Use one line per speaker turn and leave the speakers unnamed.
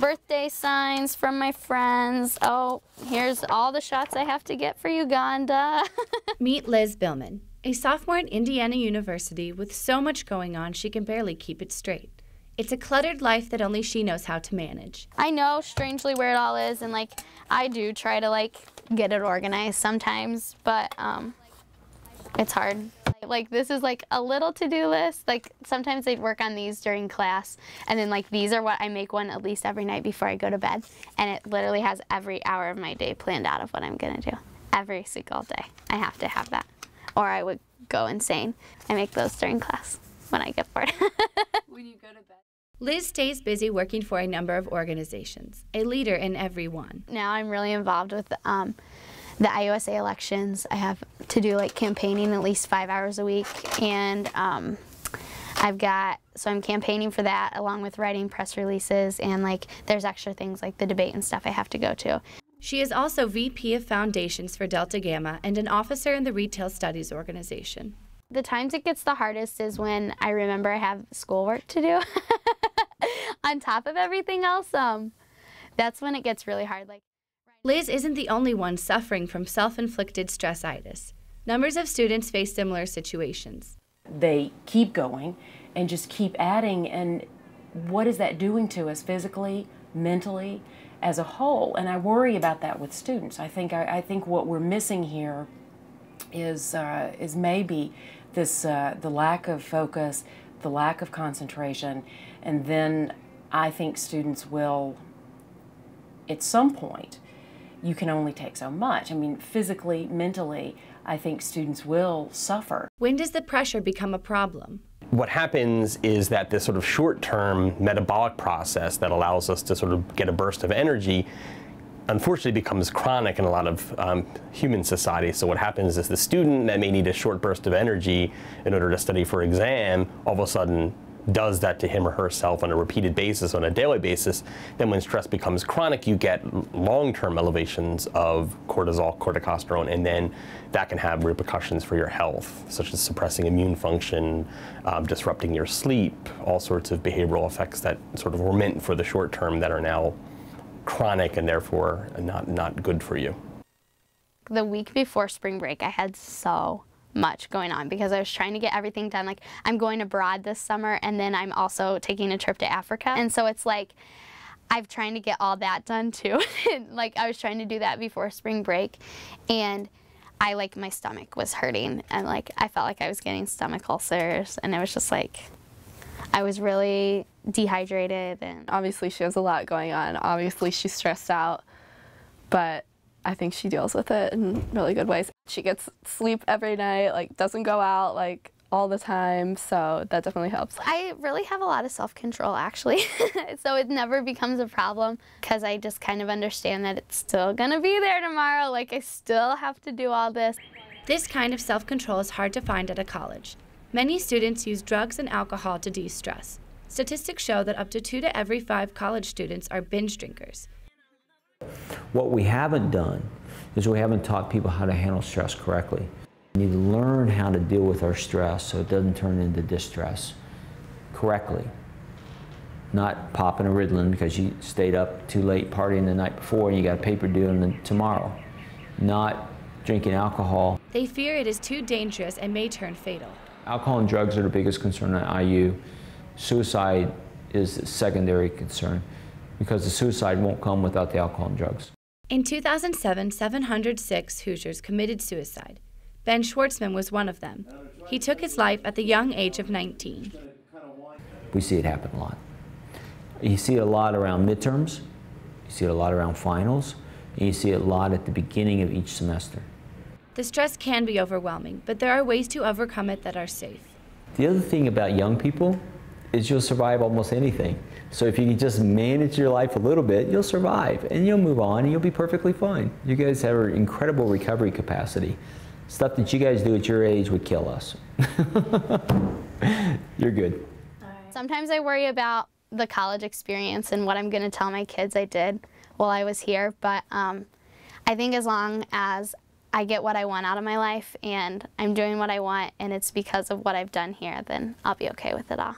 birthday signs from my friends. Oh, here's all the shots I have to get for Uganda.
Meet Liz Billman, a sophomore at Indiana University with so much going on she can barely keep it straight. It's a cluttered life that only she knows how to manage.
I know strangely where it all is and like I do try to like get it organized sometimes, but um, it's hard. Like this is like a little to-do list. Like sometimes they'd work on these during class and then like these are what I make one at least every night before I go to bed. And it literally has every hour of my day planned out of what I'm gonna do. Every single day. I have to have that or I would go insane. I make those during class when I get bored.
when you go to bed.
Liz stays busy working for a number of organizations, a leader in every one.
Now I'm really involved with um, the IUSA elections. I have to do like campaigning at least five hours a week and um, I've got, so I'm campaigning for that along with writing press releases and like there's extra things like the debate and stuff I have to go to.
She is also VP of Foundations for Delta Gamma and an officer in the Retail Studies Organization.
The times it gets the hardest is when I remember I have schoolwork to do on top of everything else. Um, that's when it gets really hard. Like,
Liz isn't the only one suffering from self-inflicted stressitis. Numbers of students face similar situations.
They keep going and just keep adding and what is that doing to us physically, mentally, as a whole? And I worry about that with students. I think I, I think what we're missing here is uh, is maybe this uh, the lack of focus, the lack of concentration, and then I think students will, at some point, you can only take so much. I mean, physically, mentally, I think students will suffer.
When does the pressure become a problem?
What happens is that this sort of short-term metabolic process that allows us to sort of get a burst of energy unfortunately becomes chronic in a lot of um, human societies. So what happens is the student that may need a short burst of energy in order to study for exam, all of a sudden does that to him or herself on a repeated basis, on a daily basis, then when stress becomes chronic, you get long-term elevations of cortisol, corticosterone, and then that can have repercussions for your health, such as suppressing immune function, um, disrupting your sleep, all sorts of behavioral effects that sort of were meant for the short term that are now chronic and therefore not, not good for you.
The week before spring break, I had so much going on because I was trying to get everything done. Like I'm going abroad this summer and then I'm also taking a trip to Africa. And so it's like I'm trying to get all that done too. like I was trying to do that before spring break and I like my stomach was hurting and like I felt like I was getting stomach ulcers and it was just like I was really dehydrated and
obviously she has a lot going on. Obviously she's stressed out, but I think she deals with it in really good ways. She gets sleep every night, like doesn't go out like all the time, so that definitely helps.
I really have a lot of self-control actually, so it never becomes a problem because I just kind of understand that it's still gonna be there tomorrow, like I still have to do all this.
This kind of self-control is hard to find at a college. Many students use drugs and alcohol to de-stress. Statistics show that up to two to every five college students are binge drinkers.
What we haven't done is we haven't taught people how to handle stress correctly. We need to learn how to deal with our stress so it doesn't turn into distress correctly. Not popping a Ritalin because you stayed up too late partying the night before and you got a paper due tomorrow. Not drinking alcohol.
They fear it is too dangerous and may turn fatal.
Alcohol and drugs are the biggest concern at IU. Suicide is a secondary concern because the suicide won't come without the alcohol and drugs.
In 2007, 706 Hoosiers committed suicide. Ben Schwartzman was one of them. He took his life at the young age of 19.
We see it happen a lot. You see it a lot around midterms, you see it a lot around finals, and you see it a lot at the beginning of each semester.
The stress can be overwhelming, but there are ways to overcome it that are safe.
The other thing about young people is you'll survive almost anything. So if you can just manage your life a little bit, you'll survive and you'll move on and you'll be perfectly fine. You guys have an incredible recovery capacity. Stuff that you guys do at your age would kill us. You're good.
Sometimes I worry about the college experience and what I'm going to tell my kids I did while I was here, but um, I think as long as I get what I want out of my life and I'm doing what I want and it's because of what I've done here, then I'll be okay with it all,